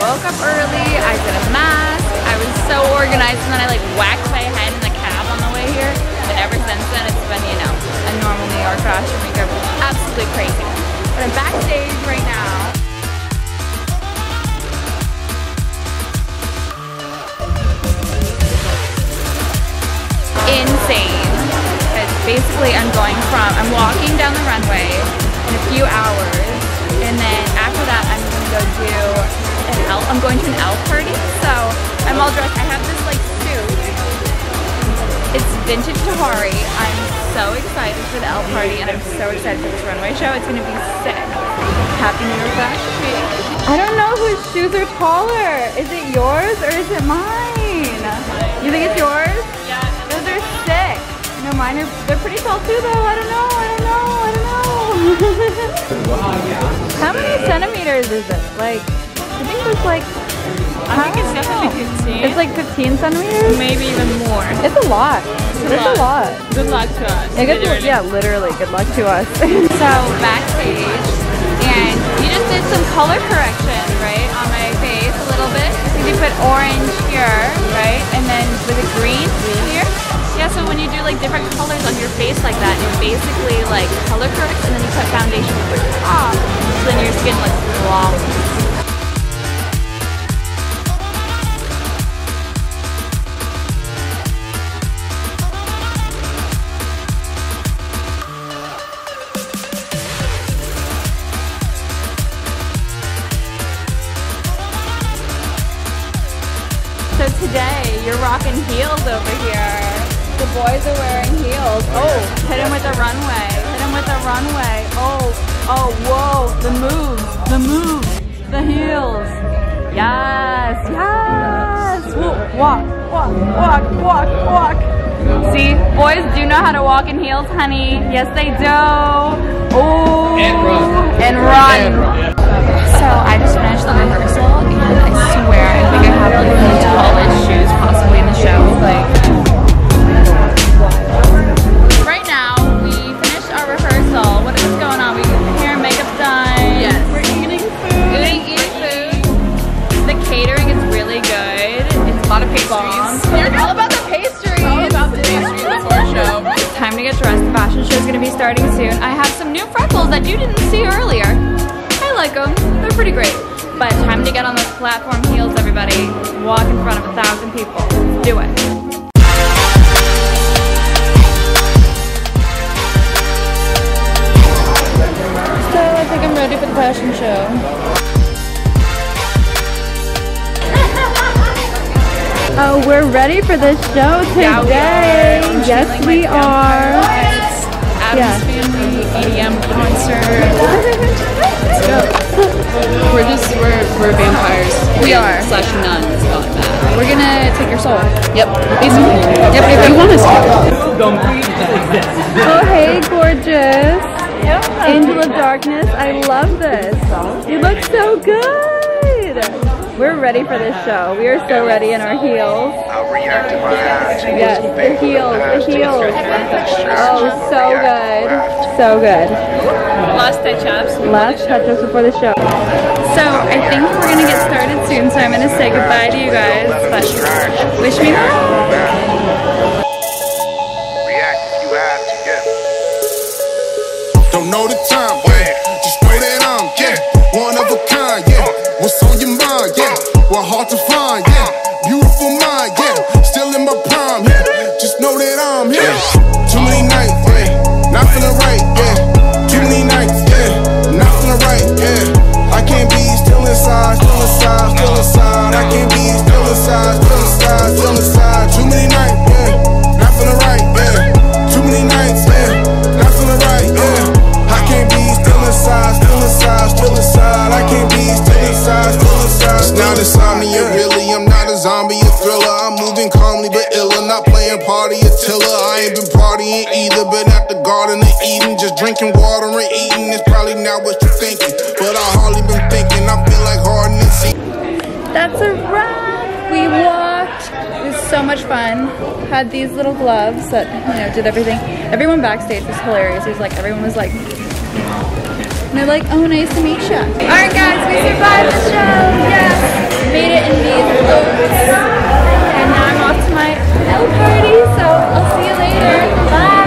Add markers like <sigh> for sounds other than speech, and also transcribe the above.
woke up early, I did a mask, I was so organized, and then I like whacked my head in the cab on the way here. And ever since then, it's been, you know, a normal New York fashion week. Absolutely crazy. But I'm backstage right now. Insane. Because basically I'm going from, I'm walking down the runway in a few hours, and then after that I'm gonna go do an elf, I'm going to an elf party, so I'm all dressed, I have this like suit, it's vintage Tahari, I'm so excited for the elf party, and I'm so excited for this runway show, it's gonna be sick. Happy New Year Fashion I don't know whose shoes are taller, is it yours or is it mine? You think it's yours? Yeah. Those are sick. No, mine are, they're pretty tall too though, I don't know, I don't know, I don't know. <laughs> How many centimeters is it? Like, I think it's like. I think it's definitely 15. It's like 15 centimeters. Maybe even more. It's a lot. It's, a a lot. Good luck to us. Yeah, literally. yeah, literally. Good luck to us. <laughs> so backstage, and you just did some color correction, right, on my face a little bit. Because you put orange here, right, and then with a green here. Yeah, so when you do like different colors on your face like that, it basically like color corrects, and then you put foundation over top, so then your skin looks flawless. Today you're rocking heels over here. The boys are wearing heels. Oh, oh hit him with a runway. Hit him with a runway. Oh, oh, whoa. The moves. The moves. The heels. Yes, yes. Walk, walk, walk, walk, walk. See, boys do know how to walk in heels, honey. Yes, they do. Oh, And run. And run. So I just finished the rehearsal and I swear soon. I have some new freckles that you didn't see earlier. I like them. They're pretty great. But time to get on those platform heels, everybody. Walk in front of a thousand people. Do it. So I think I'm ready for the fashion show. <laughs> Oh, we're ready for this show today. Yeah, we are. Yes, we are. It's Addams Yeah. Family EDM concert. Let's go. We're just we're we're vampires. We are. slash nuns. Call it that. We're gonna take your soul. Yep. Basically. Yep. If you want us to. Oh, hey, gorgeous. Angel of Darkness. I love this. You look so good. We're ready for this show. We are so ready in our heels. Yes, the heels, the heels. Oh, so good. So good. Last touch ups. Last touch-ups before the show. So I think we're gonna get started soon, so I'm gonna say goodbye to you guys. But wish me luck. React if you have to, yeah. Don't know the time, yeah. Just know that I'm, yeah, one of a kind, yeah. What's on your mind, yeah? We're hard to find, yeah. Moving calmly but. Not playing party tiller. I ain't been partying either. At the Garden of Eden, just drinking water and eating. It's probably not what you're thinking, but I hardly been thinking. I feel like. That's a wrap. We walked. It was so much fun. Had these little gloves that you know did everything. Everyone backstage was hilarious. It was like everyone was like And they're like, oh, nice to meet you. All right, guys, we survived the show. Yes, made it in these boats. Party, so I'll see you later. Bye!